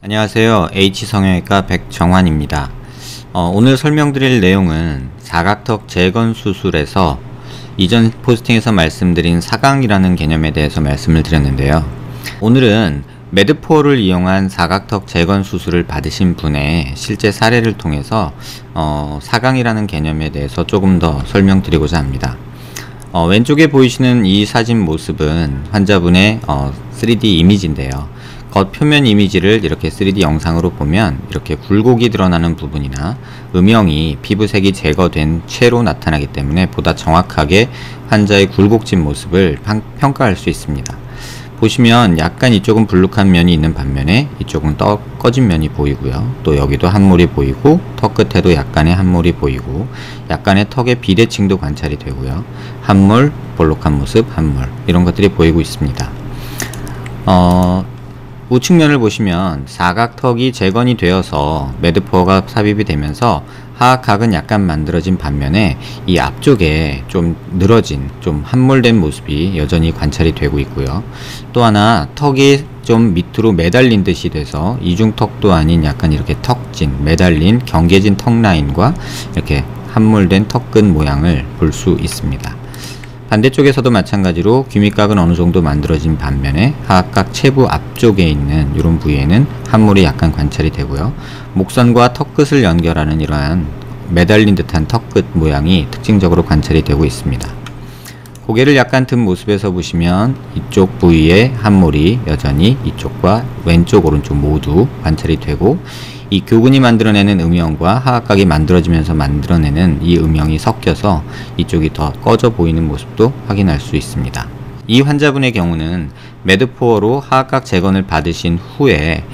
안녕하세요. H성형외과 백정환입니다. 어, 오늘 설명드릴 내용은 사각턱 재건 수술에서 이전 posting에서 말씀드린 사강이라는 개념에 대해서 말씀을 드렸는데요. 오늘은 Medpor를 이용한 사각턱 재건 수술을 받으신 분의 실제 사례를 통해서 어, 사강이라는 개념에 대해서 조금 더 설명드리고자 합니다. 어, 왼쪽에 보이시는 이 사진 모습은 환자분의 어, 3D 이미지인데요. 겉 표면 이미지를 이렇게 3D 영상으로 보면 이렇게 굴곡이 드러나는 부분이나 음영이 피부색이 제거된 채로 나타나기 때문에 보다 정확하게 환자의 굴곡진 모습을 평가할 수 있습니다. 보시면 약간 이쪽은 불룩한 면이 있는 반면에 이쪽은 떠 꺼진 면이 보이고요. 또 여기도 한물이 보이고 턱 끝에도 약간의 한물이 보이고 약간의 턱의 비대칭도 관찰이 되고요. 한물, 볼록한 모습, 한물 이런 것들이 보이고 있습니다. 어, 우측면을 보시면 사각턱이 재건이 되어서 매드포어가 삽입이 되면서 하악각은 약간 만들어진 반면에 이 앞쪽에 좀 늘어진 좀 함몰된 모습이 여전히 관찰이 되고 있고요. 또 하나 턱이 좀 밑으로 매달린 듯이 돼서 이중턱도 아닌 약간 이렇게 턱진 매달린 경계진 턱 라인과 이렇게 함몰된 턱끝 모양을 볼 수 있습니다. 반대쪽에서도 마찬가지로 귀밑각은 어느 정도 만들어진 반면에 하악각 체부 앞쪽에 있는 이런 부위에는 함물이 약간 관찰이 되고요. 목선과 턱끝을 연결하는 이러한 매달린 듯한 턱끝 모양이 특징적으로 관찰이 되고 있습니다. 고개를 약간 든 모습에서 보시면 이쪽 부위에 함물이 여전히 이쪽과 왼쪽 오른쪽 모두 관찰이 되고 이 교근이 만들어내는 음영과 하악각이 만들어지면서 만들어내는 이 음영이 섞여서 이쪽이 더 꺼져 보이는 모습도 확인할 수 있습니다. 이 환자분의 경우는 Medpor로 하악각 재건을 받으신 후에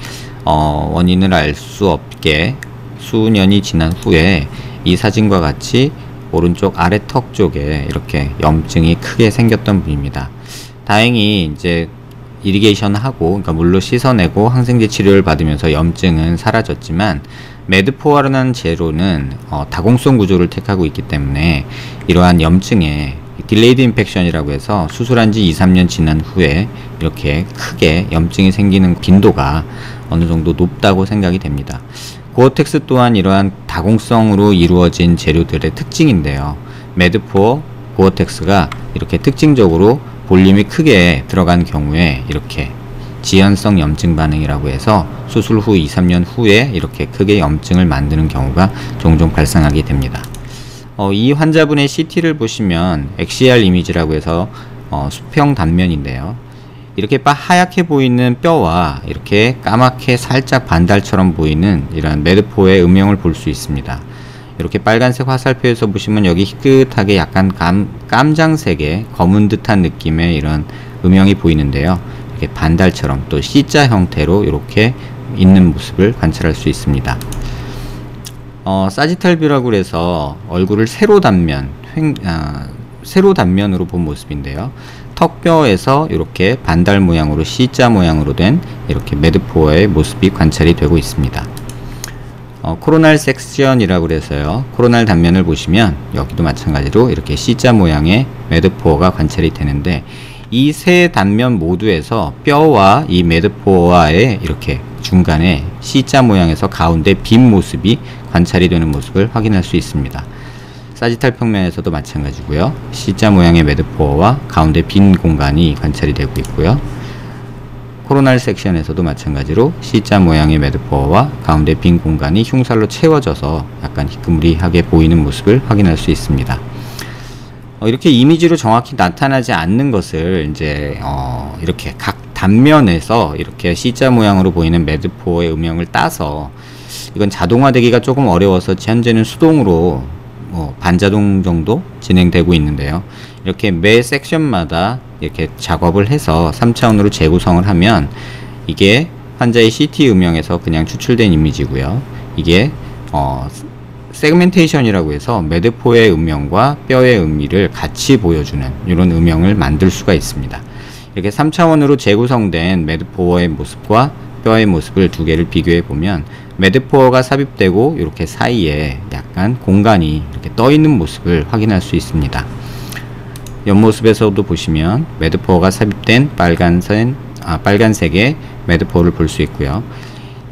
어, 원인을 알 수 없게 수년이 지난 후에 이 사진과 같이 오른쪽 아래 턱 쪽에 이렇게 염증이 크게 생겼던 분입니다. 다행히 이제 irrigation 하고 그러니까 물로 씻어내고 항생제 치료를 받으면서 염증은 사라졌지만 Medpor라는 재료는 어, 다공성 구조를 택하고 있기 때문에 이러한 염증에 delayed infection이라고 해서 수술한 지 2, 3년 지난 후에 이렇게 크게 염증이 생기는 빈도가 어느 정도 높다고 생각이 됩니다. 고어텍스 또한 이러한 다공성으로 이루어진 재료들의 특징인데요. Medpor, 고어텍스가 이렇게 특징적으로 볼륨이 크게 들어간 경우에 이렇게 지연성 염증 반응이라고 해서 수술 후 2, 3년 후에 이렇게 크게 염증을 만드는 경우가 종종 발생하게 됩니다. 어, 이 환자분의 CT를 보시면 XCR 이미지라고 해서 어, 수평 단면인데요. 이렇게 하얗게 보이는 뼈와 이렇게 까맣게 살짝 반달처럼 보이는 이런 메르포의 음영을 볼 수 있습니다. 이렇게 빨간색 화살표에서 보시면 여기 희끗하게 약간 감, 깜장색의 검은 듯한 느낌의 이런 음영이 보이는데요. 이렇게 반달처럼 또 C자 형태로 이렇게 있는 모습을 관찰할 수 있습니다. 어, sagittal view라고 해서 얼굴을 세로 단면, 횡, 아, 세로 단면으로 본 모습인데요. 턱뼈에서 이렇게 반달 모양으로 C자 모양으로 된 이렇게 Medpor의 모습이 관찰이 되고 있습니다. 어, coronal section이라고 그래서요. coronal 단면을 보시면 여기도 마찬가지로 이렇게 C자 모양의 Medpor가 관찰이 되는데 이 세 단면 모두에서 뼈와 이 Medpor와의 이렇게 중간에 C자 모양에서 가운데 빈 모습이 관찰이 되는 모습을 확인할 수 있습니다. sagittal 평면에서도 마찬가지고요. C자 모양의 Medpor와 가운데 빈 공간이 관찰이 되고 있고요. coronal section에서도 마찬가지로 C자 모양의 Medpor와 가운데 빈 공간이 흉살로 채워져서 약간 희끄무리하게 보이는 모습을 확인할 수 있습니다. 어, 이렇게 이미지로 정확히 나타나지 않는 것을 이제 어, 이렇게 각 단면에서 이렇게 C자 모양으로 보이는 Medpor의 음영을 따서 이건 자동화되기가 조금 어려워서 현재는 수동으로 뭐 반자동 정도 진행되고 있는데요. 이렇게 매 section마다 이렇게 작업을 해서 3차원으로 재구성을 하면 이게 환자의 CT 음영에서 그냥 추출된 이미지고요. 이게 어, segmentation이라고 해서 Medpor의 음영과 뼈의 음영을 같이 보여주는 이런 음영을 만들 수가 있습니다. 이렇게 3차원으로 재구성된 Medpor의 모습과 뼈의 모습을 두 개를 비교해 보면 Medpor가 삽입되고 이렇게 사이에 약 약간 공간이 이렇게 떠 있는 모습을 확인할 수 있습니다. 옆모습에서도 보시면 Medpor가 삽입된 빨간색, 아, 빨간색의 Medpor를 볼 수 있고요.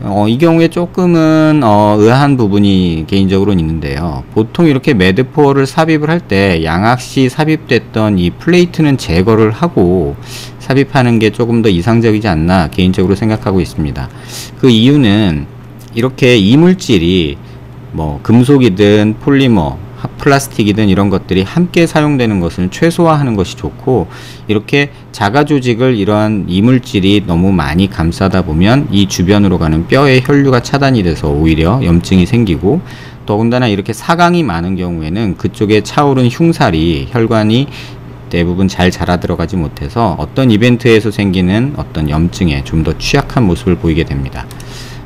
어, 이 경우에 조금은 어, 의아한 부분이 개인적으로 있는데요. 보통 이렇게 Medpor를 삽입을 할 때 양악시 삽입됐던 이 plate는 제거를 하고 삽입하는 게 조금 더 이상적이지 않나 개인적으로 생각하고 있습니다. 그 이유는 이렇게 이물질이 뭐 금속이든 폴리머 플라스틱이든 이런 것들이 함께 사용되는 것을 최소화하는 것이 좋고 이렇게 자가 조직을 이러한 이물질이 너무 많이 감싸다 보면 이 주변으로 가는 뼈의 혈류가 차단이 돼서 오히려 염증이 생기고 더군다나 이렇게 사강이 많은 경우에는 그쪽에 차오른 흉살이 혈관이 대부분 잘 자라 들어가지 못해서 어떤 이벤트에서 생기는 어떤 염증에 좀 더 취약한 모습을 보이게 됩니다.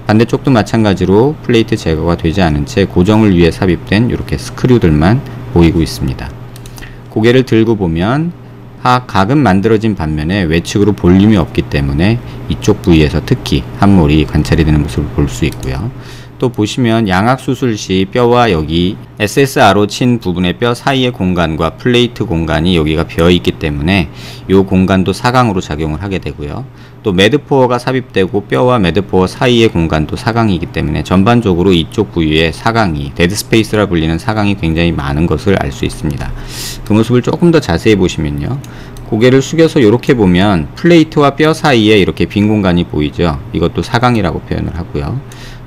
반대쪽도 마찬가지로 플레이트 제거가 되지 않은 채 고정을 위해 삽입된 이렇게 스크류들만 보이고 있습니다. 고개를 들고 보면 하악각은 만들어진 반면에 외측으로 볼륨이 없기 때문에 이쪽 부위에서 특히 함몰이 관찰이 되는 모습을 볼 수 있고요. 또 보시면 양악 수술 시 뼈와 여기 SSRO로 친 부분의 뼈 사이의 공간과 plate 공간이 여기가 비어 있기 때문에 이 공간도 사강으로 작용을 하게 되고요. 또 Medpor가 삽입되고 뼈와 Medpor 사이의 공간도 사강이기 때문에 전반적으로 이쪽 부위에 사강이 dead space라 불리는 사강이 굉장히 많은 것을 알 수 있습니다. 그 모습을 조금 더 자세히 보시면요. 고개를 숙여서 이렇게 보면 plate와 뼈 사이에 이렇게 빈 공간이 보이죠. 이것도 사강이라고 표현을 하고요.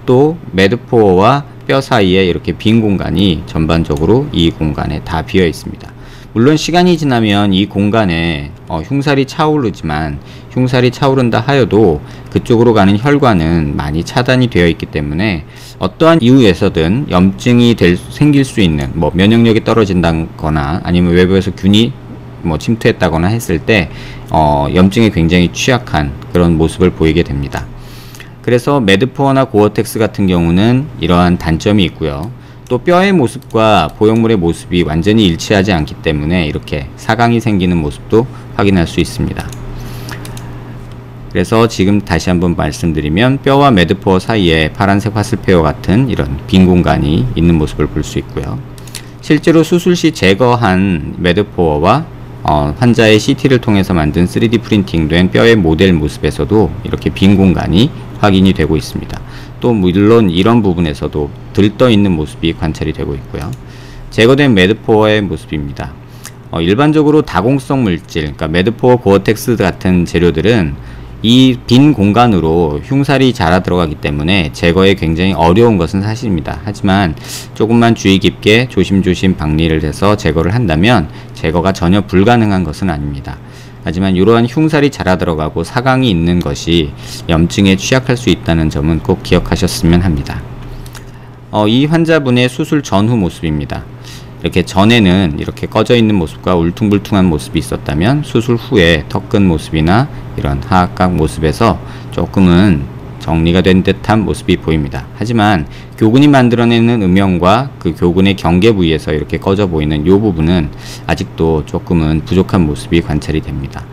또 Medpor와 뼈 사이에 이렇게 빈 공간이 전반적으로 이 공간에 다 비어 있습니다. 물론 시간이 지나면 이 공간에 어, 흉살이 차오르지만 흉살이 차오른다 하여도 그쪽으로 가는 혈관은 많이 차단이 되어 있기 때문에 어떠한 이유에서든 염증이 될, 생길 수 있는 뭐 면역력이 떨어진다거나 아니면 외부에서 균이 뭐 침투했다거나 했을 때 어, 염증에 굉장히 취약한 그런 모습을 보이게 됩니다. 그래서 Medpor나 고어텍스 같은 경우는 이러한 단점이 있고요. 또 뼈의 모습과 보형물의 모습이 완전히 일치하지 않기 때문에 이렇게 사강이 생기는 모습도 확인할 수 있습니다. 그래서 지금 다시 한번 말씀드리면 뼈와 Medpor 사이에 파란색 화살표 같은 이런 빈 공간이 있는 모습을 볼 수 있고요. 실제로 수술 시 제거한 Medpor와 어, 환자의 CT를 통해서 만든 3D 프린팅된 뼈의 모델 모습에서도 이렇게 빈 공간이 확인이 되고 있습니다. 또 물론 이런 부분에서도 들떠 있는 모습이 관찰이 되고 있고요. 제거된 Medpor의 모습입니다. 어, 일반적으로 다공성 물질, 그러니까 Medpor 고어텍스 같은 재료들은 이 빈 공간으로 흉살이 자라 들어가기 때문에 제거에 굉장히 어려운 것은 사실입니다. 하지만 조금만 주의 깊게 조심조심 박리를 해서 제거를 한다면 제거가 전혀 불가능한 것은 아닙니다. 하지만 이러한 흉살이 자라 들어가고 사강이 있는 것이 염증에 취약할 수 있다는 점은 꼭 기억하셨으면 합니다. 어, 이 환자분의 수술 전후 모습입니다. 이렇게 전에는 이렇게 꺼져 있는 모습과 울퉁불퉁한 모습이 있었다면 수술 후에 턱근 모습이나 이런 하악각 모습에서 조금은 정리가 된 듯한 모습이 보입니다. 하지만 교근이 만들어내는 음영과 그 교근의 경계 부위에서 이렇게 꺼져 보이는 이 부분은 아직도 조금은 부족한 모습이 관찰이 됩니다.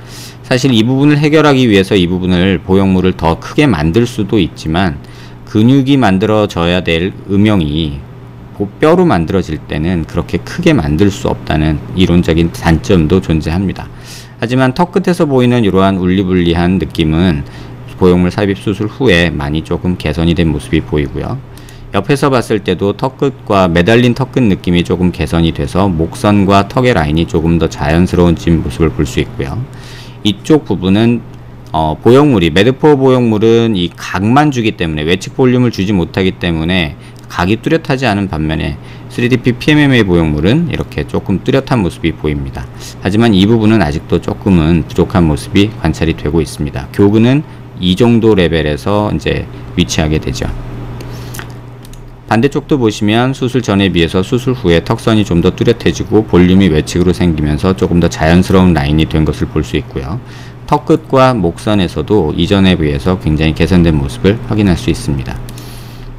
사실 이 부분을 해결하기 위해서 이 부분을 보형물을 더 크게 만들 수도 있지만 근육이 만들어져야 될 음영이 뼈로 만들어질 때는 그렇게 크게 만들 수 없다는 이론적인 단점도 존재합니다. 하지만 턱 끝에서 보이는 이러한 울리불리한 느낌은 보형물 삽입 수술 후에 많이 조금 개선이 된 모습이 보이고요. 옆에서 봤을 때도 턱 끝과 매달린 턱 끝 느낌이 조금 개선이 돼서 목선과 턱의 라인이 조금 더 자연스러운 모습을 볼 수 있고요. 이쪽 부분은 어, 보형물이 Medpor 보형물은 이 각만 주기 때문에 외측 볼륨을 주지 못하기 때문에 각이 뚜렷하지 않은 반면에 3DP PMMA 보형물은 이렇게 조금 뚜렷한 모습이 보입니다. 하지만 이 부분은 아직도 조금은 부족한 모습이 관찰이 되고 있습니다. 교근은 이 정도 레벨에서 이제 위치하게 되죠. 반대쪽도 보시면 수술 전에 비해서 수술 후에 턱선이 좀 더 뚜렷해지고 볼륨이 외측으로 생기면서 조금 더 자연스러운 라인이 된 것을 볼 수 있고요. 턱 끝과 목선에서도 이전에 비해서 굉장히 개선된 모습을 확인할 수 있습니다.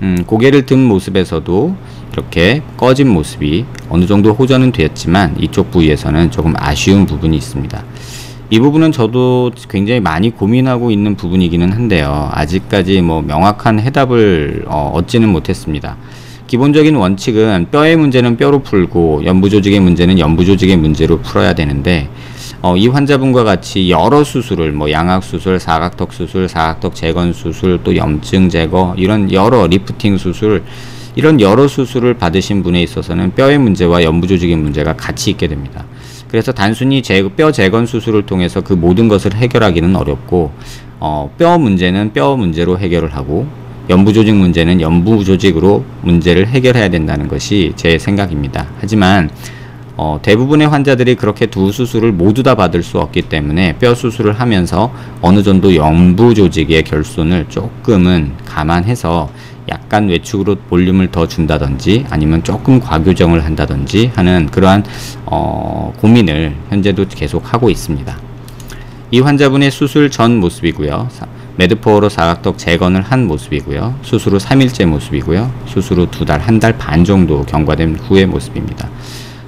음, 고개를 든 모습에서도 이렇게 꺼진 모습이 어느 정도 호전은 되었지만 이쪽 부위에서는 조금 아쉬운 부분이 있습니다. 이 부분은 저도 굉장히 많이 고민하고 있는 부분이기는 한데요. 아직까지 뭐 명확한 해답을 어, 얻지는 못했습니다. 기본적인 원칙은 뼈의 문제는 뼈로 풀고 연부 조직의 문제는 연부 조직의 문제로 풀어야 되는데 어, 이 환자분과 같이 여러 수술을 뭐 양악 수술, 사각턱 수술, 사각턱 재건 수술, 또 염증 제거 이런 여러 리프팅 수술 이런 여러 수술을 받으신 분에 있어서는 뼈의 문제와 연부 조직의 문제가 같이 있게 됩니다. 그래서 단순히 제, 뼈 재건 수술을 통해서 그 모든 것을 해결하기는 어렵고 어, 뼈 문제는 뼈 문제로 해결을 하고 연부 조직 문제는 연부 조직으로 문제를 해결해야 된다는 것이 제 생각입니다. 하지만 어, 대부분의 환자들이 그렇게 두 수술을 모두 다 받을 수 없기 때문에 뼈 수술을 하면서 어느 정도 연부 조직의 결손을 조금은 감안해서 약간 외측으로 볼륨을 더 준다든지 아니면 조금 과교정을 한다든지 하는 그러한 어, 고민을 현재도 계속 하고 있습니다. 이 환자분의 수술 전 모습이고요. Medpor로 사각턱 재건을 한 모습이고요. 수술 후 3일째 모습이고요. 수술 후 두 달, 한 달 반 정도 경과된 후의 모습입니다.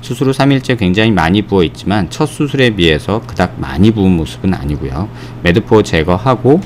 수술 후 3일째 굉장히 많이 부어 있지만 첫 수술에 비해서 그닥 많이 부은 모습은 아니고요. Medpor 제거하고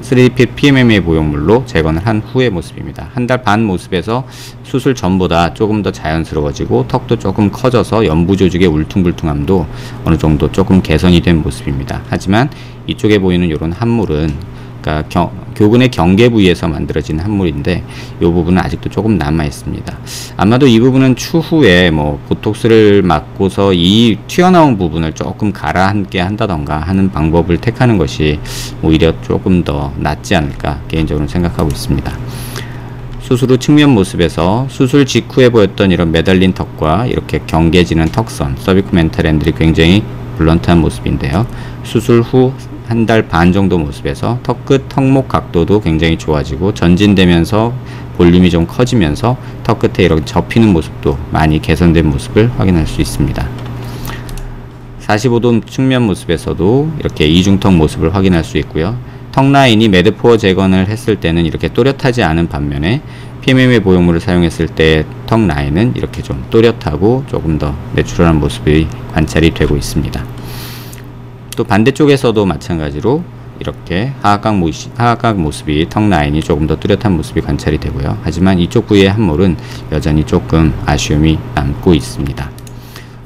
3D PMMA 보형물로 재건을 한 후의 모습입니다. 한 달 반 모습에서 수술 전보다 조금 더 자연스러워지고 턱도 조금 커져서 연부 조직의 울퉁불퉁함도 어느 정도 조금 개선이 된 모습입니다. 하지만 이쪽에 보이는 이런 함몰은 그러니까 경, 교근의 경계 부위에서 만들어진 함몰인데 이 부분은 아직도 조금 남아 있습니다. 아마도 이 부분은 추후에 뭐 보톡스를 맞고서 이 튀어나온 부분을 조금 가라앉게 한다던가 하는 방법을 택하는 것이 오히려 조금 더 낫지 않을까 개인적으로 생각하고 있습니다. 수술 후 측면 모습에서 수술 직후에 보였던 이런 매달린 턱과 이렇게 경계지는 턱선, 서비쿠멘탈 앤들이 굉장히 블런트한 모습인데요. 수술 후 한 달 반 정도 모습에서 턱끝 턱목 각도도 굉장히 좋아지고 전진되면서 볼륨이 좀 커지면서 턱 끝에 이렇게 접히는 모습도 많이 개선된 모습을 확인할 수 있습니다. 45도 측면 모습에서도 이렇게 이중턱 모습을 확인할 수 있고요. 턱 라인이 Medpor 재건을 했을 때는 이렇게 또렷하지 않은 반면에 PMMA 보형물을 사용했을 때 턱 라인은 이렇게 좀 또렷하고 조금 더 natural한 모습이 관찰이 되고 있습니다. 또 반대쪽에서도 마찬가지로 이렇게 하악각, 모습, 하악각 모습이 턱 라인이 조금 더 뚜렷한 모습이 관찰이 되고요. 하지만 이쪽 부위의 함몰은 여전히 조금 아쉬움이 남고 있습니다.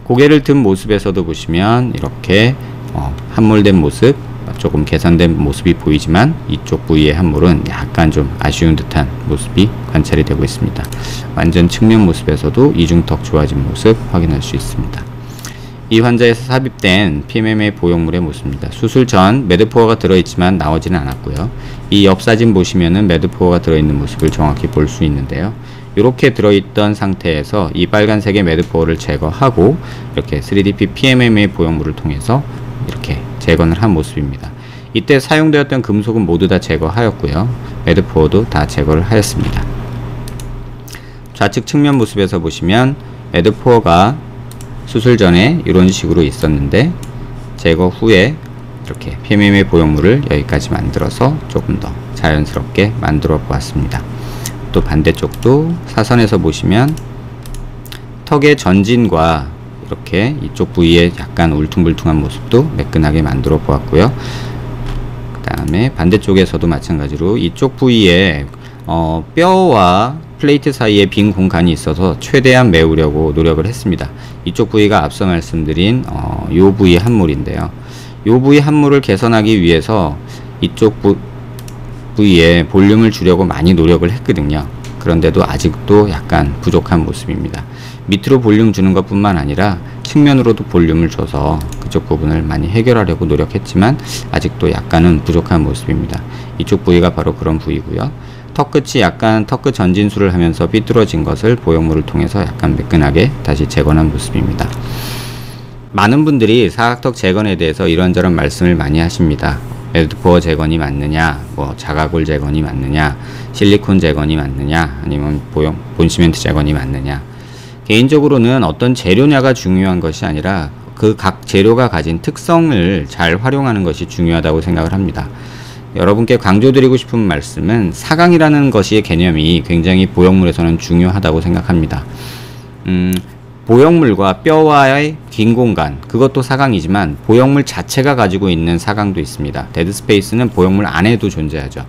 고개를 든 모습에서도 보시면 이렇게 어, 함몰된 모습, 조금 개선된 모습이 보이지만 이쪽 부위의 함몰은 약간 좀 아쉬운 듯한 모습이 관찰이 되고 있습니다. 완전 측면 모습에서도 이중턱 좋아진 모습 확인할 수 있습니다. 이 환자에서 삽입된 PMMA 보형물의 모습입니다. 수술 전 Medpor가 들어있지만 나오지는 않았고요. 이 옆 사진 보시면은 Medpor가 들어있는 모습을 정확히 볼 수 있는데요. 이렇게 들어있던 상태에서 이 빨간색의 Medpor를 제거하고 이렇게 3DP PMMA 보형물을 통해서 이렇게 재건을 한 모습입니다. 이때 사용되었던 금속은 모두 다 제거하였고요. Medpor도 다 제거를 하였습니다. 좌측 측면 모습에서 보시면 Medpor가 수술 전에 이런 식으로 있었는데 제거 후에 이렇게 PMMA 보형물을 여기까지 만들어서 조금 더 자연스럽게 만들어 보았습니다. 또 반대쪽도 사선에서 보시면 턱의 전진과 이렇게 이쪽 부위에 약간 울퉁불퉁한 모습도 매끈하게 만들어 보았고요. 그 다음에 반대쪽에서도 마찬가지로 이쪽 부위에 어, 뼈와 플레이트 사이에 빈 공간이 있어서 최대한 메우려고 노력을 했습니다. 이쪽 부위가 앞서 말씀드린 어, 요 부위 한물인데요. 요 부위 한물을 개선하기 위해서 이쪽 부, 부위에 볼륨을 주려고 많이 노력을 했거든요. 그런데도 아직도 약간 부족한 모습입니다. 밑으로 볼륨 주는 것 뿐만 아니라 측면으로도 볼륨을 줘서 그쪽 부분을 많이 해결하려고 노력했지만 아직도 약간은 부족한 모습입니다. 이쪽 부위가 바로 그런 부위고요. 턱끝이 약간 턱끝 전진수를 하면서 삐뚤어진 것을 보형물을 통해서 약간 매끈하게 다시 재건한 모습입니다. 많은 분들이 사각턱 재건에 대해서 이런저런 말씀을 많이 하십니다. 멜드포어 재건이 맞느냐, 뭐 자가골 재건이 맞느냐, 실리콘 재건이 맞느냐, 아니면 보형 본시멘트 재건이 맞느냐. 개인적으로는 어떤 재료냐가 중요한 것이 아니라 그 각 재료가 가진 특성을 잘 활용하는 것이 중요하다고 생각을 합니다. 여러분께 강조드리고 싶은 말씀은 사강이라는 것이 개념이 굉장히 보형물에서는 중요하다고 생각합니다. 음, 보형물과 뼈와의 빈 공간, 그것도 사강이지만 보형물 자체가 가지고 있는 사강도 있습니다. dead space는 보형물 안에도 존재하죠.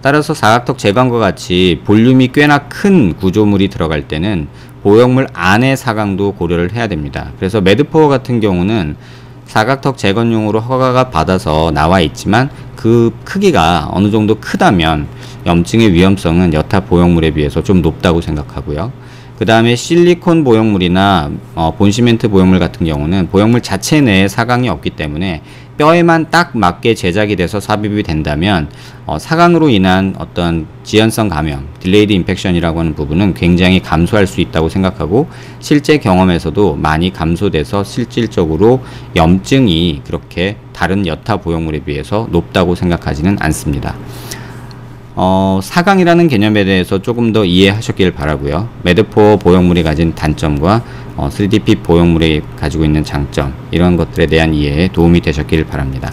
따라서 사각턱 재건과 같이 볼륨이 꽤나 큰 구조물이 들어갈 때는 보형물 안의 사강도 고려를 해야 됩니다. 그래서 Medpor 같은 경우는 사각턱 재건용으로 허가가 받아서 나와 있지만 그 크기가 어느 정도 크다면 염증의 위험성은 여타 보형물에 비해서 좀 높다고 생각하고요. 그 다음에 실리콘 보형물이나 어, bone cement 보형물 같은 경우는 보형물 자체 내에 사강이 없기 때문에 뼈에만 딱 맞게 제작이 돼서 삽입이 된다면 어, 사강으로 인한 어떤 지연성 감염, delayed infection이라고 하는 부분은 굉장히 감소할 수 있다고 생각하고 실제 경험에서도 많이 감소돼서 실질적으로 염증이 그렇게 다른 여타 보형물에 비해서 높다고 생각하지는 않습니다. 어, 사강이라는 개념에 대해서 조금 더 이해하셨길 바라고요. 매드포 보형물이 가진 단점과 어, 3DP 보형물이 가지고 있는 장점 이런 것들에 대한 이해에 도움이 되셨길 바랍니다.